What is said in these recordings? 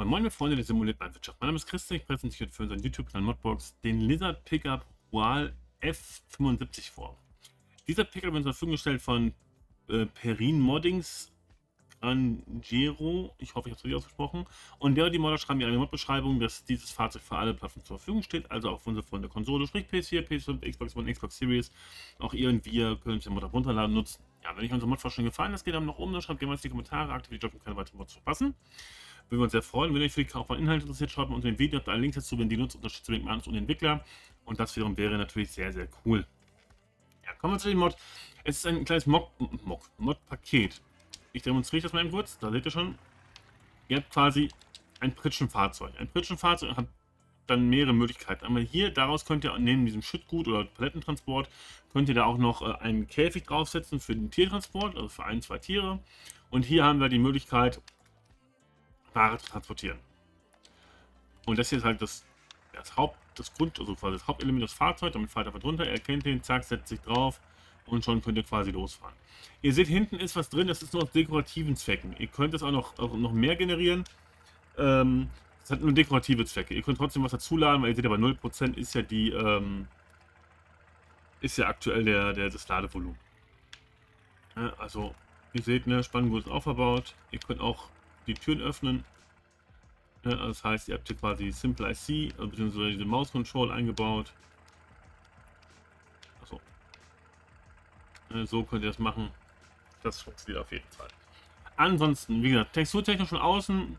Moin Moin, meine Freunde der simulierten Landwirtschaft. Mein Name ist Christian, ich präsentiere für unseren YouTube-Kanal Modbox den Lizard Pickup Royal F75 vor. Dieser Pickup wird zur Verfügung gestellt von äh, Perin Moddings Angero, ich hoffe, ich habe es richtig ausgesprochen. Und der und die Modder schreiben mir eine Mod-Beschreibung, dass dieses Fahrzeug für alle Plattformen zur Verfügung steht, also auch für unsere Freunde Konsole, sprich PS4, PS5, Xbox One, Xbox Series. Auch ihr und wir können den Mod runterladen nutzen. Ja, wenn euch unser Mod schon gefallen hat, geht dann noch oben, dann schreibt gerne was in die Kommentare, aktiviert die Glocke, um keine weiteren Mods zu verpassen. Würden wir uns sehr freuen. Wenn euch für die Kauf von Inhalt interessiert, schaut mal unter dem Video, habt einen Link dazu, wenn die nutzt, unterstützt den Mann und den Entwickler. Und das wiederum wäre natürlich sehr, sehr cool. Ja, kommen wir zu dem Mod. Es ist ein kleines Mod-Paket. Mod, Mod ich demonstriere das mal eben kurz. Da seht ihr schon. Ihr habt quasi ein Pritschenfahrzeug. Ein Pritschenfahrzeug hat dann mehrere Möglichkeiten. Einmal hier, daraus könnt ihr neben diesem Schüttgut oder Palettentransport, könnt ihr da auch noch äh, einen Käfig draufsetzen für den Tiertransport, also für ein, zwei Tiere. Und hier haben wir die Möglichkeit, Ware zu transportieren. Und das hier ist halt das, das Haupt, das Grund, also quasi das Hauptelement des Fahrzeugs. Damit fahrt ihr einfach drunter, er kennt den, zack, setzt sich drauf und schon könnt ihr quasi losfahren. Ihr seht, hinten ist was drin, das ist nur aus dekorativen Zwecken. Ihr könnt es auch noch, auch noch mehr generieren. Ähm, es hat nur dekorative Zwecke. Ihr könnt trotzdem was dazuladen, weil ihr seht aber 0% ist ja die, ähm, ist ja aktuell der, der, das Ladevolumen. Ja, also, ihr seht, ne, Spanngurt ist auch verbaut. Ihr könnt auch die Türen öffnen. Ja, das heißt, ihr habt hier quasi Simple IC, beziehungsweise diese Mouse Control eingebaut. Achso. Ja, so könnt ihr das machen. Das funktioniert auf jeden Fall. Ansonsten, wie gesagt, texturtechnisch von außen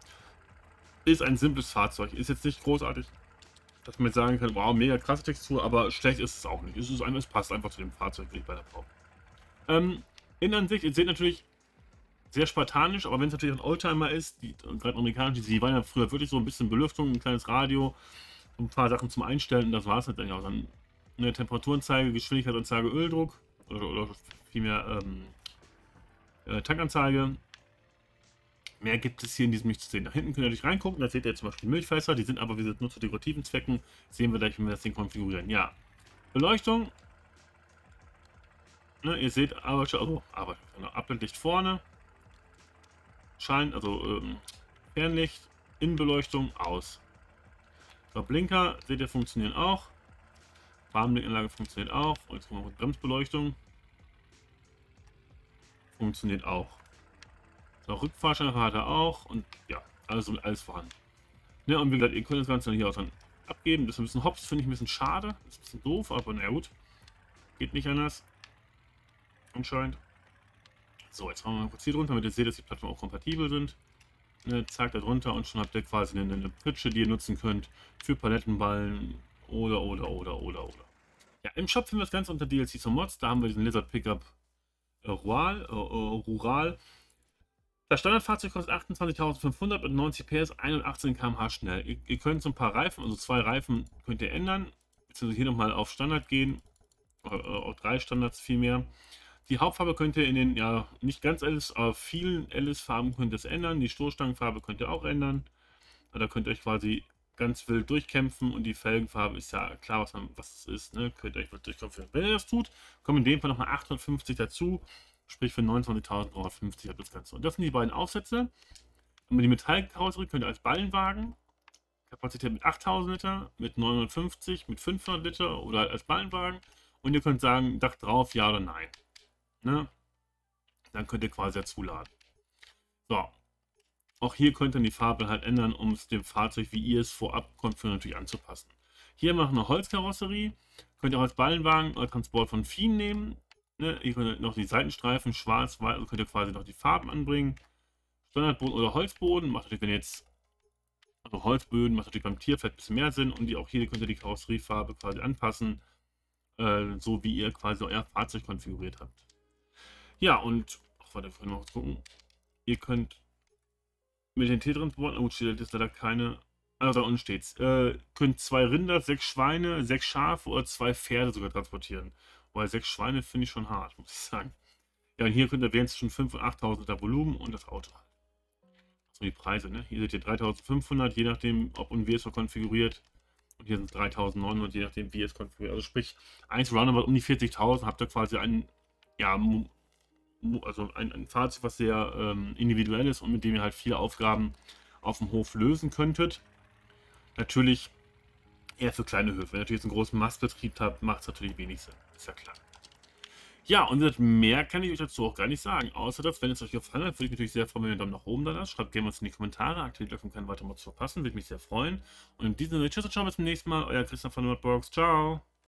ist ein simples Fahrzeug. Ist jetzt nicht großartig, dass man jetzt sagen kann, wow, mega krasse Textur, aber schlecht ist es auch nicht. Es, ist einfach, es passt einfach zu dem Fahrzeug, wie ich bei der Frau. Ähm, in Ansicht, ihr seht natürlich sehr spartanisch, aber wenn es natürlich ein Oldtimer ist, die gerade amerikanisch, die waren ja früher wirklich so ein bisschen Belüftung, ein kleines Radio, ein paar Sachen zum Einstellen und das war es halt dann auch. Dann eine Temperaturanzeige, Geschwindigkeitsanzeige, Öldruck oder, oder vielmehr ähm, äh, Tankanzeige. Mehr gibt es hier in diesem nicht zu sehen. Da hinten könnt ihr natürlich reingucken, da seht ihr zum Beispiel Milchfässer, die sind aber wie gesagt nur zu dekorativen Zwecken. Sehen wir gleich, wenn wir das Ding konfigurieren. Ja, Beleuchtung. Ne, ihr seht aber schon, also, aber genau, Abblendlicht vorne. Schein, also ähm, Fernlicht, Innenbeleuchtung aus. So, Blinker, seht ihr, funktionieren auch. Warnblinkanlage funktioniert auch. Und jetzt kommen wir mit Bremsbeleuchtung funktioniert auch. So, Rückfahrschein hat er auch und ja, alles, alles vorhanden. Ne, und wie gesagt, ihr könnt das Ganze hier auch dann abgeben. Das ist ein bisschen hops, finde ich ein bisschen schade. Das ist ein bisschen doof, aber na gut. Geht nicht anders. Anscheinend. So, jetzt machen wir mal kurz hier drunter, damit ihr seht, dass die Plattformen auch kompatibel sind. Ne, zack, da drunter und schon habt ihr quasi eine, eine Pritsche, die ihr nutzen könnt für Palettenballen oder, oder, oder, oder, oder. Ja, im Shop finden wir das Ganze unter DLC zum Mods. Da haben wir diesen Lizard Pickup Rural. Äh, äh, Rural. Das Standardfahrzeug kostet 28.500 mit 90 PS, 118 km/h schnell. Ihr, ihr, könnt so ein paar Reifen, also zwei Reifen könnt ihr ändern, beziehungsweise hier nochmal auf Standard gehen, äh, auf drei Standards vielmehr. Die Hauptfarbe könnt ihr in den, ja, nicht ganz Alice, aber vielen Alice-Farben könnt ihr es ändern. Die Stoßstangenfarbe könnt ihr auch ändern. Da könnt ihr euch quasi ganz wild durchkämpfen und die Felgenfarbe ist ja klar, was, man, was es ist, ne? könnt ihr euch wild durchkämpfen. Wenn ihr das tut, kommen in dem Fall nochmal 850 dazu, sprich für 29.350 hat das Ganze. Und das sind die beiden Aufsätze. Und die Metallkarosserie könnt ihr als Ballenwagen, Kapazität mit 8000 Liter, mit 950, mit 500 Liter oder als Ballenwagen. Und ihr könnt sagen, Dach drauf, ja oder nein. Ne? Dann könnt ihr quasi dazu laden. So, auch hier könnt ihr die Farbe halt ändern, um es dem Fahrzeug, wie ihr es vorab konfiguriert, natürlich anzupassen. Hier machen wir Holzkarosserie. Könnt ihr auch als Ballenwagen oder Transport von Viehen nehmen. Ne? Ihr könnt noch die Seitenstreifen schwarz, weiß, also könnt ihr quasi noch die Farben anbringen. Standardboden oder Holzboden macht natürlich, wenn jetzt also Holzböden macht natürlich beim Tier vielleicht ein bisschen mehr Sinn und die, auch hier könnt ihr die Karosseriefarbe quasi anpassen, äh, so wie ihr quasi euer Fahrzeug konfiguriert habt. Ja, und, ach, warte, wir mal gucken. Ihr könnt mit den T-Transporten, oh, steht jetzt leider keine. Also da unten steht's. Äh, könnt zwei Rinder, sechs Schweine, sechs Schafe oder zwei Pferde sogar transportieren. Weil sechs Schweine finde ich schon hart, muss ich sagen. Ja, und hier könnt ihr es schon 5.000 und 8.000 Liter Volumen und das Auto halt. So die Preise, ne? Hier seht ihr 3.500, je nachdem, ob und wie es konfiguriert. Und hier sind es 3.900, je nachdem, wie es konfiguriert. Also sprich, eins roundabout um die 40.000 habt ihr quasi einen, ja, also ein, ein Fahrzeug, was sehr ähm, individuell ist und mit dem ihr halt viele Aufgaben auf dem Hof lösen könntet. Natürlich eher für kleine Höfe. Wenn ihr natürlich einen großen Mastbetrieb habt, macht es natürlich wenig Sinn. Ist ja klar. Ja, und mehr kann ich euch dazu auch gar nicht sagen. Außer dass, wenn es euch gefallen hat, würde ich mich natürlich sehr freuen, wenn ihr einen Daumen nach oben da lasst. Schreibt gerne was in die Kommentare, aktiviert Glocke, um keine weiteren Mods zu verpassen. Würde mich sehr freuen. Und in diesem Sinne, tschüss und ciao, bis zum nächsten Mal. Euer Christian von Nordbox. Ciao.